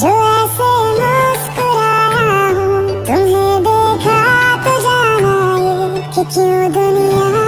जो ऐसे मुस्कुरा तुम्हें देखा तो जाना ये कि क्यों दुनिया